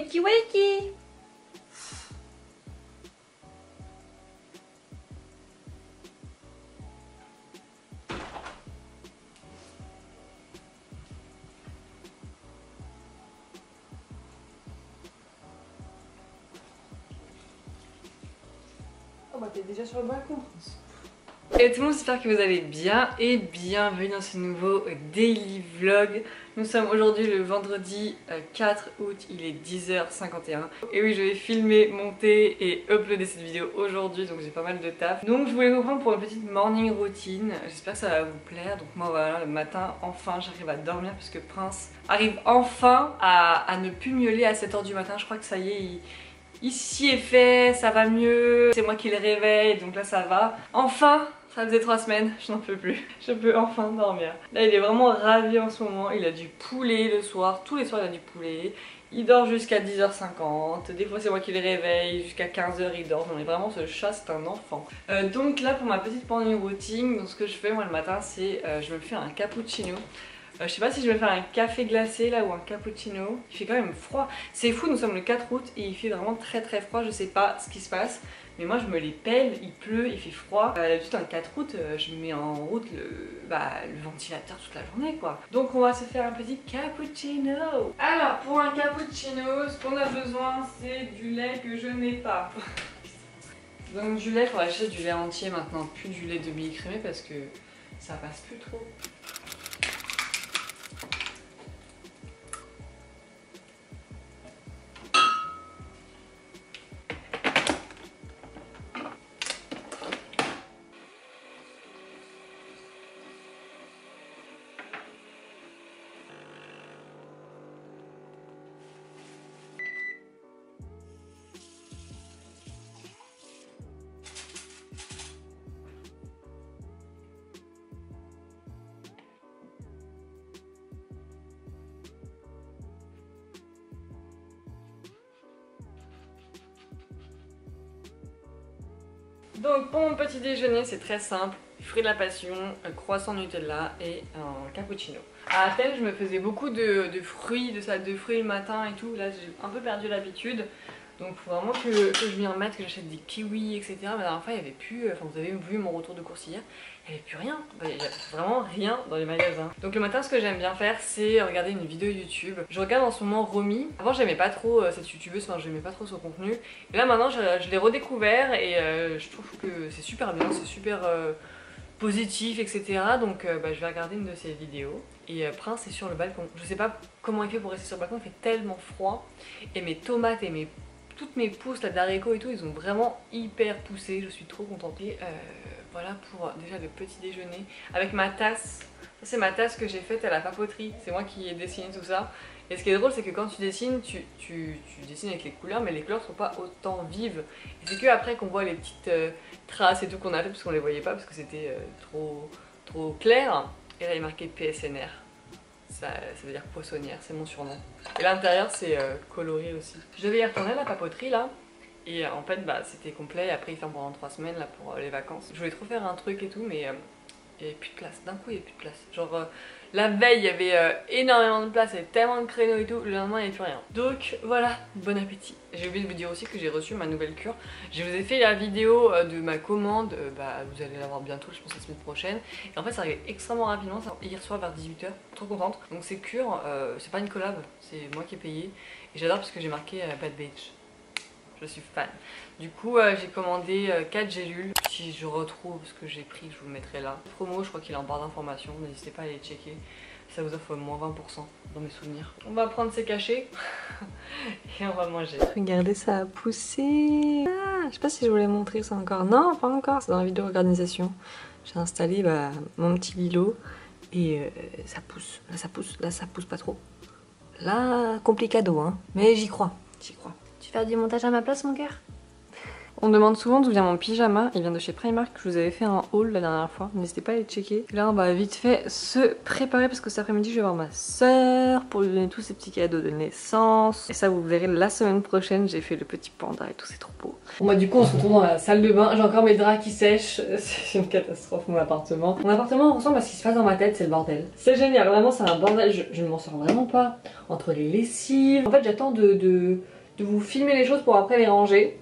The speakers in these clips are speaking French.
Wakey, wakey Oh bah t'es déjà sur le balcon. Et tout le monde, j'espère que vous allez bien et bienvenue dans ce nouveau daily vlog. Nous sommes aujourd'hui le vendredi 4 euh, août, il est 10h51. Et oui, je vais filmer, monter et uploader cette vidéo aujourd'hui, donc j'ai pas mal de taf. Donc je voulais vous prendre pour une petite morning routine, j'espère que ça va vous plaire. Donc moi voilà, le matin, enfin j'arrive à dormir puisque Prince arrive enfin à, ne plus miauler à 7h du matin. Je crois que ça y est, il est fait, ça va mieux, c'est moi qui le réveille, donc là ça va. Enfin, ça faisait trois semaines, je n'en peux plus. Je peux enfin dormir. Là il est vraiment ravi en ce moment, il a du poulet le soir, tous les soirs il a du poulet. Il dort jusqu'à 10h50, des fois c'est moi qui le réveille, jusqu'à 15h il dort, mais vraiment ce chat c'est un enfant. Euh, donc là pour ma petite morning routine, donc ce que je fais moi le matin c'est euh, je me fais un cappuccino. Euh, je sais pas si je vais faire un café glacé là ou un cappuccino. Il fait quand même froid. C'est fou, nous sommes le 4 août et il fait vraiment très très froid. Je sais pas ce qui se passe. Mais moi je me les pèle, il pleut, il fait froid. Euh, D'habitude un 4 août, euh, je mets en route le, bah, le ventilateur toute la journée quoi. Donc on va se faire un petit cappuccino. Alors pour un cappuccino, ce qu'on a besoin c'est du lait que je n'ai pas. Donc du lait, il faudra acheter du lait entier maintenant, plus du lait demi-écrémé parce que ça passe plus trop. Donc pour mon petit déjeuner c'est très simple, fruits de la passion, croissant Nutella et un cappuccino. À Athènes je me faisais beaucoup de, fruits, de salade de fruits le matin et tout, là j'ai un peu perdu l'habitude. Donc faut vraiment que, je m'y remette, que j'achète des kiwis, etc. Mais la dernière fois il n'y avait plus, enfin vous avez vu mon retour de course hier, il n'y avait plus rien, il n'y avait vraiment rien dans les magasins. Donc le matin ce que j'aime bien faire c'est regarder une vidéo YouTube. Je regarde en ce moment Romy. Avant j'aimais pas trop euh, cette youtubeuse, enfin j'aimais pas trop son contenu. Et là maintenant je, l'ai redécouvert et euh, je trouve que c'est super bien, c'est super... Euh, positif etc donc bah, je vais regarder une de ses vidéos et Prince est sur le balcon je sais pas comment il fait pour rester sur le balcon il fait tellement froid et mes tomates et mes toutes mes pousses là d'haricots et tout, ils ont vraiment hyper poussé. Je suis trop contente. Euh, voilà pour déjà le petit déjeuner avec ma tasse. c'est ma tasse que j'ai faite à la papoterie. C'est moi qui ai dessiné tout ça. Et ce qui est drôle, c'est que quand tu dessines, tu, dessines avec les couleurs, mais les couleurs sont pas autant vives. Et c'est que après qu'on voit les petites euh, traces et tout qu'on a fait, parce qu'on les voyait pas, parce que c'était euh, trop clair. Et là, il est marqué PSNR ça, veut dire poissonnière, c'est mon surnom. Et l'intérieur c'est euh, coloré aussi. Je devais y retourner à la papoterie là, et euh, en fait bah, c'était complet, après il ferme pendant 3 semaines là pour euh, les vacances. Je voulais trop faire un truc et tout, mais il n'y avait plus de place. D'un coup il n'y avait plus de place. Genre la veille, il y avait euh, énormément de place, avait tellement de créneaux et tout. Le lendemain, il n'y avait plus rien. Donc voilà, bon appétit. J'ai oublié de vous dire aussi que j'ai reçu ma nouvelle cure. Je vous ai fait la vidéo euh, de ma commande. Euh, bah, vous allez la voir bientôt, je pense la semaine prochaine. Et en fait, ça arrive extrêmement rapidement. Hier soir vers 18h. Trop contente. Donc ces cures, c'est pas une collab, c'est moi qui ai payé. Et j'adore parce que j'ai marqué Bad Beach je suis fan. Du coup, euh, j'ai commandé 4 euh, gélules. Si je retrouve ce que j'ai pris, je vous le mettrai là. Promo, je crois qu'il est en barre d'informations, n'hésitez pas à aller checker. Ça vous offre moins 20% dans mes souvenirs. On va prendre ces cachets et on va manger. Regardez, ça a poussé. Ah, je sais pas si je voulais montrer ça encore. Non, pas encore, c'est dans la vidéo organisation. J'ai installé bah, mon petit lilo et euh, ça pousse. Là, ça pousse. Là, ça pousse pas trop. Là, complicado, hein. Mais j'y crois, j'y crois. Tu fais du montage à ma place, mon cœur? On demande souvent d'où vient mon pyjama, il vient de chez Primark, je vous avais fait un haul la dernière fois, n'hésitez pas à aller checker. Là on va vite fait se préparer parce que cet après-midi je vais voir ma soeur pour lui donner tous ses petits cadeaux de naissance. Et ça vous verrez la semaine prochaine, j'ai fait le petit panda et tout, c'est trop beau. Bon bah du coup on se retrouve dans la salle de bain, j'ai encore mes draps qui sèchent, c'est une catastrophe mon appartement. Mon appartement ressemble à ce qui se passe dans ma tête, c'est le bordel. C'est génial, vraiment c'est un bordel, je, ne m'en sors vraiment pas. Entre les lessives, en fait j'attends de vous filmer les choses pour après les ranger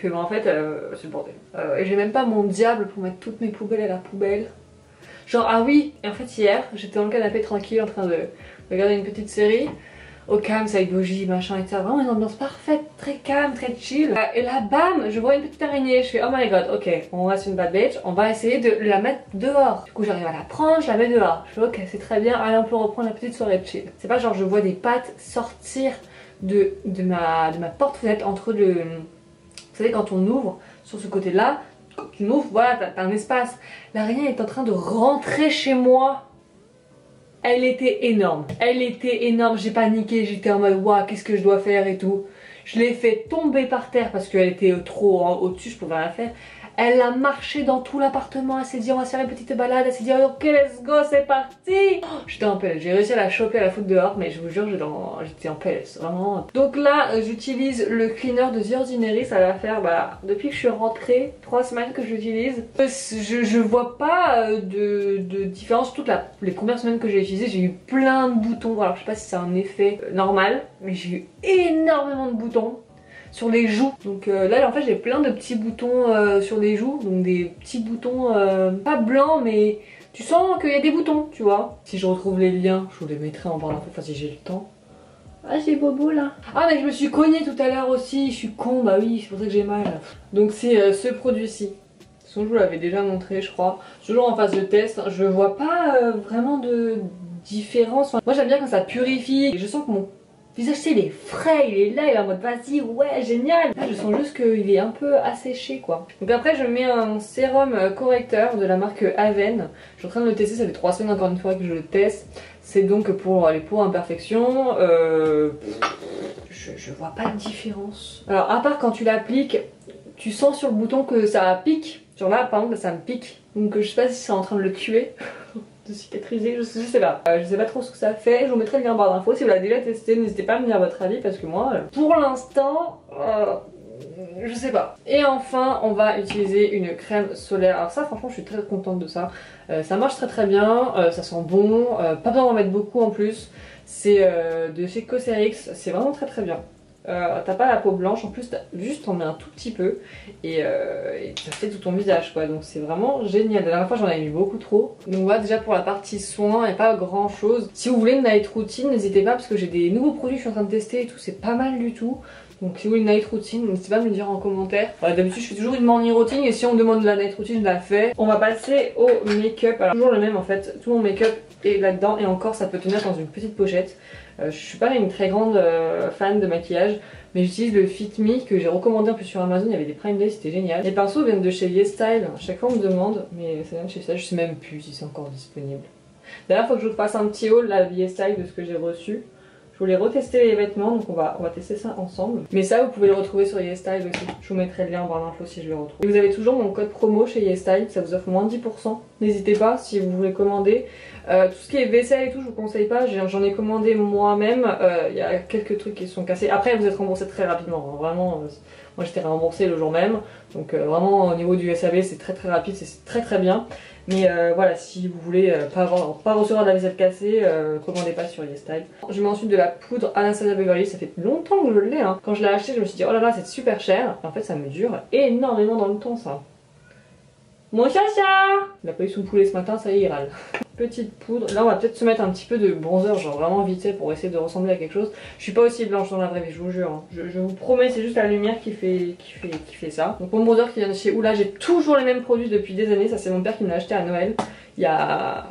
que en fait euh, c'est. Euh, et j'ai même pas mon diable pour mettre toutes mes poubelles à la poubelle. Genre ah oui, et en fait hier j'étais dans le canapé tranquille en train de regarder une petite série au calme, ça avec bougie, machin et ça. Vraiment une ambiance parfaite, très calme, très chill. Euh, et là, bam, je vois une petite araignée. Je fais, oh my god, ok, on reste une bad bitch. On va essayer de la mettre dehors. Du coup, j'arrive à la prendre, je la mets dehors. Je fais, ok, c'est très bien. Allez, on peut reprendre la petite soirée de chill. C'est pas genre, je vois des pattes sortir de, ma, de ma porte-fenêtre entre le savez, quand on ouvre sur ce côté-là, quand tu ouvres, voilà, t'as un espace. L'araignée est en train de rentrer chez moi. Elle était énorme. Elle était énorme. J'ai paniqué. J'étais en mode, waouh, qu'est-ce que je dois faire et tout. Je l'ai fait tomber par terre parce qu'elle était trop au-dessus, je pouvais rien faire. Elle a marché dans tout l'appartement, elle s'est dit on va se faire une petite balade, elle s'est dit ok let's go c'est parti. Oh, J'étais en PLS, j'ai réussi à la choper à la foutre dehors mais je vous jure j'étais en PLS, vraiment. Donc là euh, j'utilise le cleaner de The Ordinary, ça va faire bah, depuis que je suis rentrée, 3 semaines que j'utilise. Je, je vois pas euh, de, différence, toutes les premières semaines que j'ai utilisé j'ai eu plein de boutons, alors je sais pas si c'est un effet euh, normal mais j'ai eu énormément de boutons sur les joues. Donc euh, là en fait j'ai plein de petits boutons euh, sur les joues, donc des petits boutons euh, pas blancs mais tu sens qu'il y a des boutons, tu vois. Si je retrouve les liens, je vous les mettrai en barre d'infos, enfin si j'ai le temps. Ah j'ai bobo là Ah mais je me suis cognée tout à l'heure aussi, je suis con, bah oui c'est pour ça que j'ai mal. Donc c'est ce produit-ci. De toute façon je vous l'avais déjà montré je crois. Toujours en phase de test, je vois pas vraiment de différence. Moi j'aime bien quand ça purifie, et je sens que mon visage il est frais, il est là, il est en mode vas-y, ouais, génial. Là, je sens juste qu'il est un peu asséché quoi. Donc après, je mets un sérum correcteur de la marque Aven. Je suis en train de le tester, ça fait 3 semaines encore une fois que je le teste. C'est donc pour les peaux imperfections. Euh, je, je vois pas de différence. Alors, à part quand tu l'appliques, tu sens sur le bouton que ça pique. Genre là, par exemple, ça me pique. Donc je sais pas si c'est en train de le tuer. cicatriser, je sais, sais pas. Euh, je sais pas trop ce que ça fait, je vous mettrai le lien en barre d'infos. Si vous l'avez déjà testé, n'hésitez pas à me dire votre avis parce que moi, euh, pour l'instant, euh, je sais pas. Et enfin, on va utiliser une crème solaire. Alors ça, franchement, je suis très contente de ça. ça marche très très bien, ça sent bon, pas besoin d'en mettre beaucoup en plus. C'est de chez Cosrx, c'est vraiment très très bien. Euh, t'as pas la peau blanche, en plus juste t'en mets un tout petit peu euh, et, ça fait tout ton visage quoi donc c'est vraiment génial. La dernière fois j'en avais mis beaucoup trop. Donc voilà déjà pour la partie soins et pas grand chose. Si vous voulez une night routine n'hésitez pas parce que j'ai des nouveaux produits que je suis en train de tester et tout c'est pas mal du tout. Donc si vous voulez une night routine, n'hésitez pas à me le dire en commentaire. D'habitude je fais toujours une morning routine et si on me demande de la night routine je la fais. On va passer au make-up. Alors toujours le même en fait, tout mon make-up est là-dedans et encore ça peut tenir dans une petite pochette. Euh, je suis pas une très grande euh, fan de maquillage, mais j'utilise le Fit Me que j'ai recommandé un peu sur Amazon, il y avait des Prime Day, c'était génial. Les pinceaux viennent de chez à chaque fois on me demande, mais ça vient de chez ça, je sais même plus si c'est encore disponible. D'ailleurs, faut que je vous fasse un petit haul la YesStyle de ce que j'ai reçu. Je voulais retester les vêtements, donc on va, on va tester ça ensemble. Mais ça, vous pouvez le retrouver sur YesStyle aussi. Je vous mettrai le lien en barre d'infos si je le retrouve. Et vous avez toujours mon code promo chez YesStyle, ça vous offre moins de 10%. N'hésitez pas si vous voulez commander. Euh, tout ce qui est vaisselle et tout, je vous conseille pas. J'en ai, commandé moi-même. Euh, il y a quelques trucs qui sont cassés. Après, vous êtes remboursé très rapidement. Hein. Vraiment, euh, moi j'étais remboursé le jour même. Donc vraiment, au niveau du SAV, c'est très très rapide, c'est très très bien. Mais voilà, si vous voulez pas, avoir, pas recevoir de la vaisselle cassée, commandez pas sur YesStyle. Je mets ensuite de la poudre Anastasia Beverly. Ça fait longtemps que je l'ai. Hein. Quand je l'ai acheté, je me suis dit, oh là là, c'est super cher. en fait, ça me dure énormément dans le temps, ça. Mon chacha Il a pas eu son poulet ce matin, ça y est, il râle. Petite poudre. Là, on va peut-être se mettre un petit peu de bronzer, genre vraiment vite fait pour essayer de ressembler à quelque chose. Je suis pas aussi blanche dans la vraie vie, je vous jure. Hein. Je, vous promets, c'est juste la lumière qui fait, qui fait, qui fait ça. Donc mon bronzer qui vient de chez Oula, j'ai toujours les mêmes produits depuis des années. Ça, c'est mon père qui me l'a acheté à Noël. Il y a...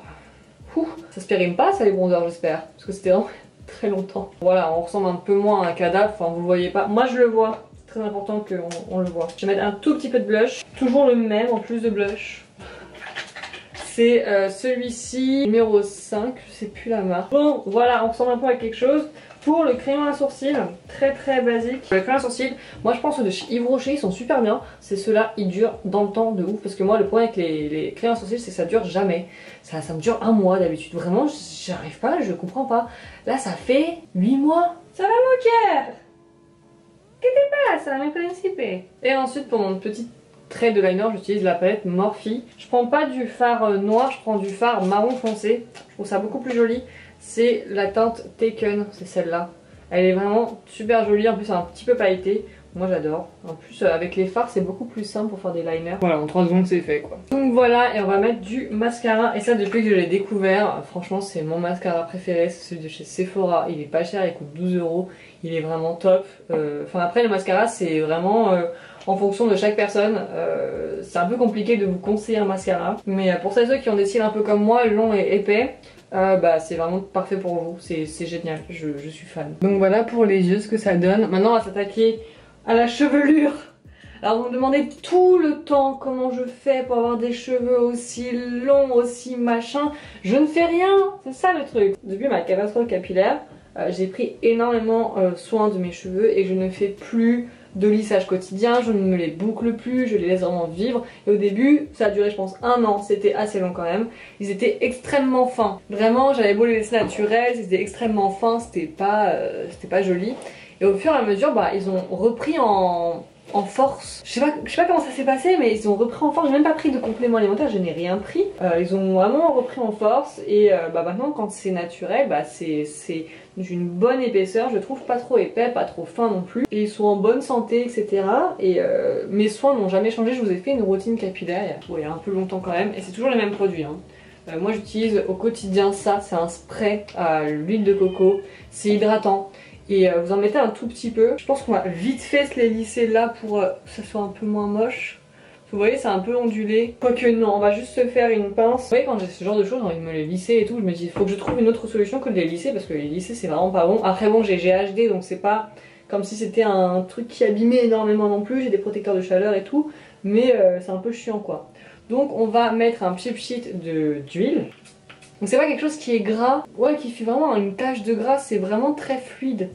Ouh, ça se périme pas ça les bronzers, j'espère. Parce que c'était vraiment très longtemps. Voilà, on ressemble un peu moins à un cadavre, enfin vous le voyez pas. Moi je le vois, très important qu'on on le voit. Je vais mettre un tout petit peu de blush, toujours le même en plus de blush. C'est euh, celui-ci, numéro 5, je sais plus la marque. Bon, voilà, on ressemble un peu à quelque chose. pour le crayon à sourcils, très très basique. Le crayon à sourcils, moi je pense que de chez Yves Rocher, ils sont super bien. C'est ceux-là, ils durent dans le temps de ouf. Parce que moi, le problème avec les, crayons à sourcils, c'est que ça dure jamais. Ça, ça me dure un mois d'habitude. Vraiment, j'arrive pas, je comprends pas. Là, ça fait 8 mois. Ça va mon Qu'est-ce qui se passe, mi principe Et ensuite, pour mon petit trait de liner, j'utilise la palette Morphe. Je prends pas du fard euh, noir, je prends du fard marron foncé. Je trouve ça beaucoup plus joli. C'est la teinte Taken, c'est celle-là. Elle est vraiment super jolie, en plus c'est un petit peu pailleté. Moi j'adore. En plus euh, avec les fards c'est beaucoup plus simple pour faire des liners. Voilà en 30 secondes c'est fait quoi. Donc voilà et on va mettre du mascara. Et ça depuis que je l'ai découvert, franchement c'est mon mascara préféré. C'est celui de chez Sephora. Il est pas cher, il coûte 12 euros. Il est vraiment top. Euh, enfin après le mascara c'est vraiment en fonction de chaque personne. Euh, c'est un peu compliqué de vous conseiller un mascara. Mais pour celles et ceux qui ont des cils un peu comme moi, longs et épais, euh, bah c'est vraiment parfait pour vous, c'est génial, je, je, suis fan. Donc voilà pour les yeux ce que ça donne. Maintenant on va s'attaquer à la chevelure. Alors vous me demandez tout le temps comment je fais pour avoir des cheveux aussi longs, aussi machin. Je ne fais rien, c'est ça le truc. Depuis ma catastrophe capillaire, euh, j'ai pris énormément soin de mes cheveux et je ne fais plus de lissage quotidien, je ne me les boucle plus, je les laisse vraiment vivre. Et au début, ça a duré je pense un an, c'était assez long quand même. Ils étaient extrêmement fins. Vraiment, j'avais beau les laisser naturels, ils étaient extrêmement fins, c'était pas, euh, pas joli. Et au fur et à mesure, bah, ils ont repris en, en force. Je sais pas, je sais pas comment ça s'est passé, mais ils ont repris en force. J'ai même pas pris de complément alimentaire, je n'ai rien pris. Euh, ils ont vraiment repris en force et euh, bah maintenant quand c'est naturel, bah c'est d'une bonne épaisseur. Je trouve pas trop épais, pas trop fin non plus. Et ils sont en bonne santé, etc. Et euh, mes soins n'ont jamais changé. Je vous ai fait une routine capillaire il y a, un peu longtemps quand même, et c'est toujours les mêmes produits. Hein. moi j'utilise au quotidien ça, c'est un spray à l'huile de coco, c'est hydratant. Et euh, vous en mettez un tout petit peu. Je pense qu'on va vite fait se les lisser là pour euh, que ça soit un peu moins moche. Vous voyez, c'est un peu ondulé. Quoique non, on va juste se faire une pince. Vous voyez, quand j'ai ce genre de choses, j'ai envie de me les lisser et tout, je me dis, il faut que je trouve une autre solution que de les lisser parce que les lisser, c'est vraiment pas bon. Après, bon, j'ai GHD, donc c'est pas comme si c'était un truc qui abîmait énormément non plus. J'ai des protecteurs de chaleur et tout, mais euh, c'est un peu chiant quoi. Donc, on va mettre un petit sheet d'huile. Donc c'est pas quelque chose qui est gras, ouais qui fait vraiment une tache de gras, c'est vraiment très fluide.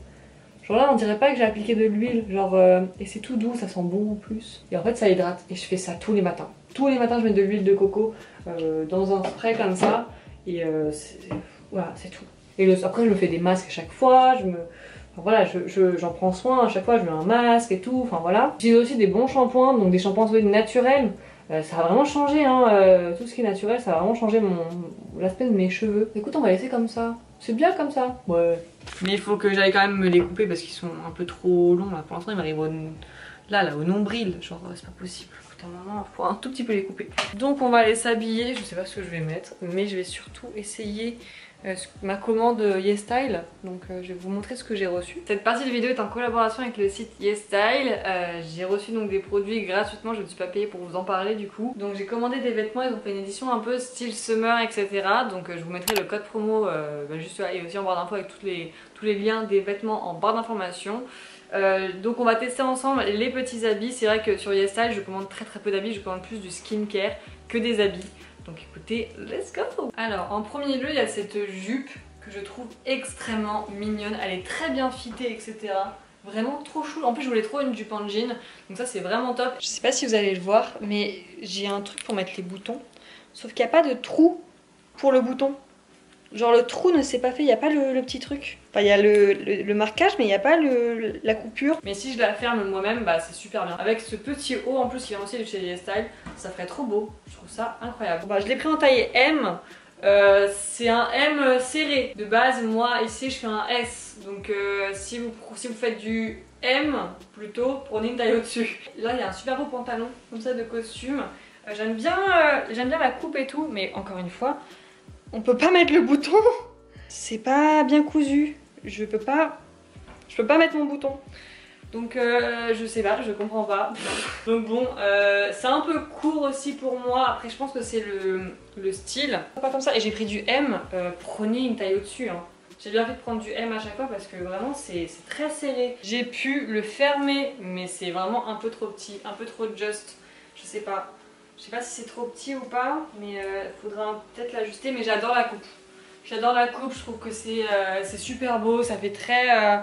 Genre là on dirait pas que j'ai appliqué de l'huile, genre euh, et c'est tout doux, ça sent bon en plus. Et en fait ça hydrate et je fais ça tous les matins. Tous les matins je mets de l'huile de coco euh, dans un spray comme ça et euh, voilà c'est tout. Et après je me fais des masques à chaque fois, je me... Voilà, j'en je, prends soin à chaque fois, je mets un masque et tout, enfin voilà. J'ai aussi des bons shampoings, donc des shampoings naturels. Euh, ça a vraiment changé, hein, euh, tout ce qui est naturel, ça a vraiment changé l'aspect de mes cheveux. Écoute, on va laisser comme ça. C'est bien comme ça. Ouais. Mais il faut que j'aille quand même me les couper parce qu'ils sont un peu trop longs là. Pour l'instant, ils m'arrivent au... là, là, au nombril. Genre, c'est pas possible. Putain, maman, faut un tout petit peu les couper. Donc, on va aller s'habiller. Je sais pas ce que je vais mettre, mais je vais surtout essayer euh, ma commande YesStyle, donc euh, je vais vous montrer ce que j'ai reçu. Cette partie de vidéo est en collaboration avec le site YesStyle, euh, j'ai reçu donc des produits gratuitement, je ne suis pas payée pour vous en parler du coup. Donc j'ai commandé des vêtements, ils ont fait une édition un peu style summer etc. Donc je vous mettrai le code promo bah, juste là et aussi en barre d'infos avec les, tous les liens des vêtements en barre d'information. Donc on va tester ensemble les petits habits, c'est vrai que sur YesStyle je commande très très peu d'habits, je commande plus du skincare que des habits. Donc écoutez, let's go Alors en premier lieu il y a cette jupe que je trouve extrêmement mignonne, elle est très bien fitée etc. Vraiment trop chou. En plus je voulais trop une jupe en jean, donc ça c'est vraiment top. Je sais pas si vous allez le voir, mais j'ai un truc pour mettre les boutons. Sauf qu'il n'y a pas de trou pour le bouton. Genre le trou ne s'est pas fait, il n'y a pas le, petit truc. Enfin il y a le, marquage mais il n'y a pas la coupure. Mais si je la ferme moi-même, bah c'est super bien. Avec ce petit haut en plus qui vient aussi de chez Style, ça ferait trop beau. Je trouve ça incroyable. Bah je l'ai pris en taille M. Euh, c'est un M serré. De base, moi ici je fais un S. Donc euh, si, vous, si vous faites du M plutôt, prenez une taille au-dessus. Là il y a un super beau pantalon comme ça de costume. Euh, j'aime bien, j'aime bien la coupe et tout, mais encore une fois, on peut pas mettre le bouton. C'est pas bien cousu. Je peux pas... Je peux pas mettre mon bouton. Donc euh, je sais pas, je comprends pas. Donc bon, euh, c'est un peu court aussi pour moi. Après je pense que c'est le, style. Pas comme ça. Et j'ai pris du M. Euh, prenez une taille au-dessus. Hein. J'ai bien fait de prendre du M à chaque fois parce que vraiment c'est très serré. J'ai pu le fermer mais c'est vraiment un peu trop petit, un peu trop just. Je sais pas. Je sais pas si c'est trop petit ou pas, mais il faudra peut-être l'ajuster. Mais j'adore la coupe. J'adore la coupe, je trouve que c'est euh, super beau, ça fait très... Euh,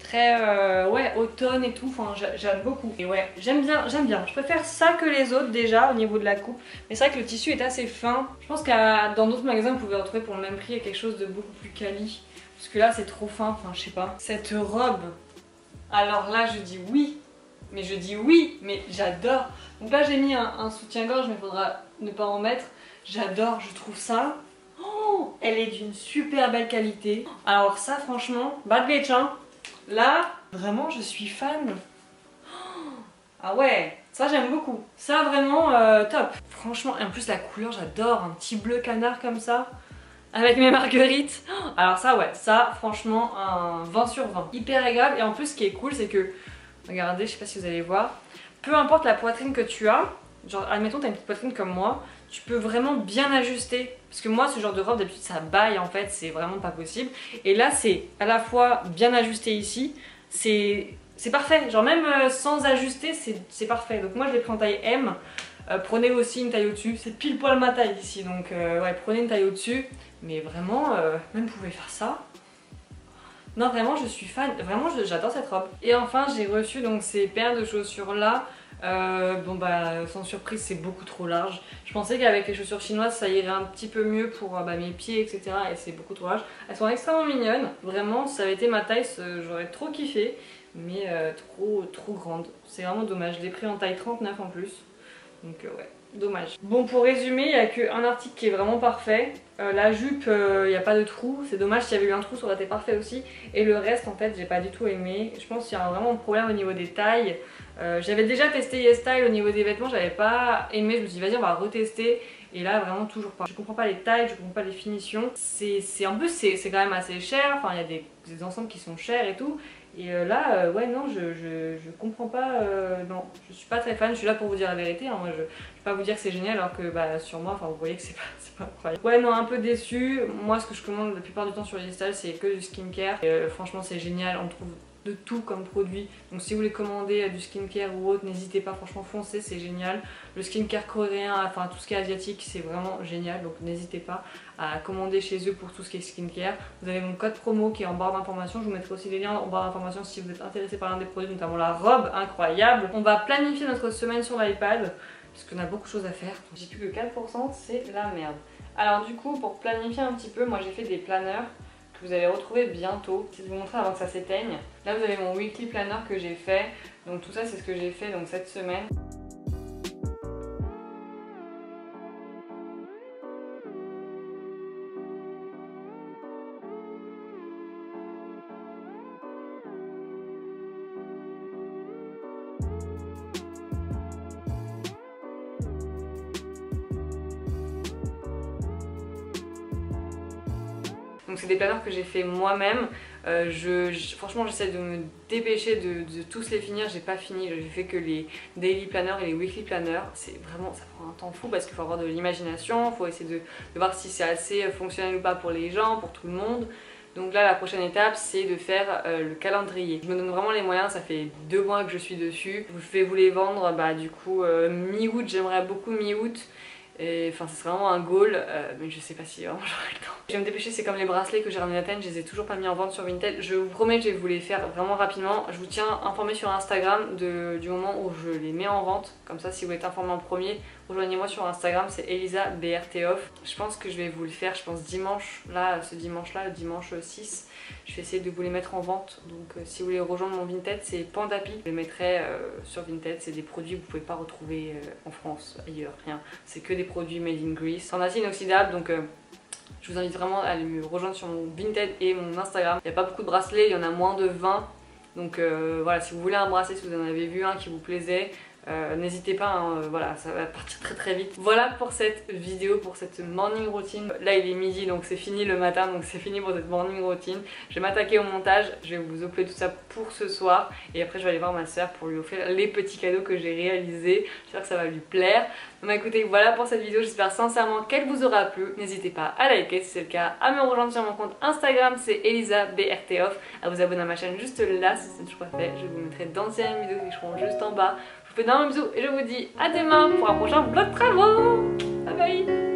très euh, ouais automne et tout enfin j'aime beaucoup. Et ouais j'aime bien j'aime bien. Je préfère ça que les autres déjà au niveau de la coupe. Mais c'est vrai que le tissu est assez fin. Je pense qu'à dans d'autres magasins vous pouvez retrouver pour le même prix quelque chose de beaucoup plus quali. Parce que là c'est trop fin enfin je sais pas. Cette robe. Alors là je dis oui. Mais je dis oui mais j'adore. Donc là j'ai mis un, soutien-gorge mais faudra ne pas en mettre. J'adore je trouve ça Elle est d'une super belle qualité. Alors ça franchement, bad bitch hein Là, vraiment, je suis fan. Ah ouais, ça j'aime beaucoup. Ça vraiment euh, top. Franchement, et en plus la couleur, j'adore. Un petit bleu canard comme ça. Avec mes marguerites. Alors ça ouais, ça franchement un 20 sur 20. Hyper agréable. Et en plus ce qui est cool c'est que, regardez, je sais pas si vous allez voir. Peu importe la poitrine que tu as, genre admettons t'as une petite poitrine comme moi, tu peux vraiment bien ajuster. Parce que moi, ce genre de robe, d'habitude, ça baille en fait, c'est vraiment pas possible. Et là, c'est à la fois bien ajusté ici, c'est parfait. Genre même euh, sans ajuster, c'est parfait. Donc moi, je l'ai pris en taille M. Euh, prenez aussi une taille au-dessus. C'est pile poil ma taille ici, donc euh, ouais, prenez une taille au-dessus. Mais vraiment, même vous pouvez faire ça. Non, vraiment, je suis fan. Vraiment, j'adore cette robe. Et enfin, j'ai reçu donc ces paires de chaussures là. Euh, bon bah sans surprise c'est beaucoup trop large. Je pensais qu'avec les chaussures chinoises ça irait un petit peu mieux pour euh, bah, mes pieds etc et c'est beaucoup trop large. Elles sont extrêmement mignonnes, vraiment si ça avait été ma taille j'aurais trop kiffé mais euh, trop trop grande. C'est vraiment dommage, je l'ai pris en taille 39 en plus donc ouais. Dommage. Bon pour résumer, il n'y a qu'un article qui est vraiment parfait. la jupe, il n'y a pas de trou. C'est dommage, s'il y avait eu un trou, ça aurait été parfait aussi. Et le reste, en fait, j'ai pas du tout aimé. Je pense qu'il y a vraiment un problème au niveau des tailles. Euh, j'avais déjà testé YesStyle au niveau des vêtements, j'avais pas aimé, je me suis dit vas-y on va retester et là vraiment toujours pas. Je comprends pas les tailles, je comprends pas les finitions. C'est en plus c'est quand même assez cher, enfin il y a des, ensembles qui sont chers et tout. Et euh, là, euh, ouais, non, je, je, comprends pas, non, je suis pas très fan, je suis là pour vous dire la vérité, hein. moi je, je, vais pas vous dire que c'est génial alors que bah, sur moi, enfin vous voyez que c'est pas, pas incroyable. Ouais, non, un peu déçu, moi ce que je commande la plupart du temps sur YesStyle c'est que du skincare, et, franchement c'est génial, on trouve de tout comme produit. Donc si vous voulez commander euh, du skincare ou autre, n'hésitez pas, franchement foncez, c'est génial. Le skincare coréen, enfin tout ce qui est asiatique, c'est vraiment génial, donc n'hésitez pas à commander chez eux pour tout ce qui est skincare. Vous avez mon code promo qui est en barre d'information, je vous mettrai aussi les liens en barre d'information si vous êtes intéressé par l'un des produits, notamment la robe incroyable. On va planifier notre semaine sur l'iPad, parce qu'on a beaucoup de choses à faire. J'ai plus que 4%, c'est la merde. Alors du coup, pour planifier un petit peu, moi j'ai fait des planeurs vous allez retrouver bientôt. C'est de vous montrer avant que ça s'éteigne. Là vous avez mon weekly planner que j'ai fait. Donc tout ça c'est ce que j'ai fait donc cette semaine. Donc c'est des planeurs que j'ai fait moi-même. Euh, je, franchement j'essaie de me dépêcher de, tous les finir, j'ai pas fini, j'ai fait que les daily planners et les weekly planners, c'est vraiment, ça prend un temps fou parce qu'il faut avoir de l'imagination, il faut essayer de, voir si c'est assez fonctionnel ou pas pour les gens, pour tout le monde. Donc là la prochaine étape c'est de faire euh, le calendrier. Je me donne vraiment les moyens, ça fait deux mois que je suis dessus. Je vais vous les vendre bah du coup euh, mi-août, j'aimerais beaucoup mi-août. Et enfin, ce serait vraiment un goal, euh, mais je sais pas si vraiment j'aurai le temps. Je vais me dépêcher, c'est comme les bracelets que j'ai ramenés à Athènes, je les ai toujours pas mis en vente sur Vinted. Je vous promets que je vais vous les faire vraiment rapidement. Je vous tiens informé sur Instagram du moment où je les mets en vente. Comme ça, si vous êtes informé en premier, rejoignez-moi sur Instagram, c'est Elisa BRToff. Je pense que je vais vous le faire, je pense dimanche, là, ce dimanche-là, le dimanche 6. Je vais essayer de vous les mettre en vente. Donc euh, si vous voulez rejoindre mon Vinted, c'est Pandapi. Je les mettrai euh, sur Vinted. C'est des produits que vous pouvez pas retrouver euh, en France, ailleurs, rien. C'est que des produits made in Greece. En acier inoxydable, donc je vous invite vraiment à aller me rejoindre sur mon Vinted et mon Instagram. Il n'y a pas beaucoup de bracelets, il y en a moins de 20. Donc voilà, si vous voulez un bracelet, si vous en avez vu un qui vous plaisait, euh, n'hésitez pas, hein, euh, voilà, ça va partir très très vite. Voilà pour cette vidéo, pour cette morning routine. Là il est midi donc c'est fini le matin, donc c'est fini pour cette morning routine. Je vais m'attaquer au montage, je vais vous offrir tout ça pour ce soir. Et après je vais aller voir ma soeur pour lui offrir les petits cadeaux que j'ai réalisés. J'espère que ça va lui plaire. Donc écoutez, voilà pour cette vidéo, j'espère sincèrement qu'elle vous aura plu. N'hésitez pas à liker si c'est le cas, à me rejoindre sur mon compte Instagram, c'est ElisaBRTOff, à vous abonner à ma chaîne juste là si c'est toujours pas fait. Je vous mettrai d'anciennes vidéos qui seront juste en bas. Je vous fais un bisou et je vous dis à demain pour un prochain vlog travaux. Bye bye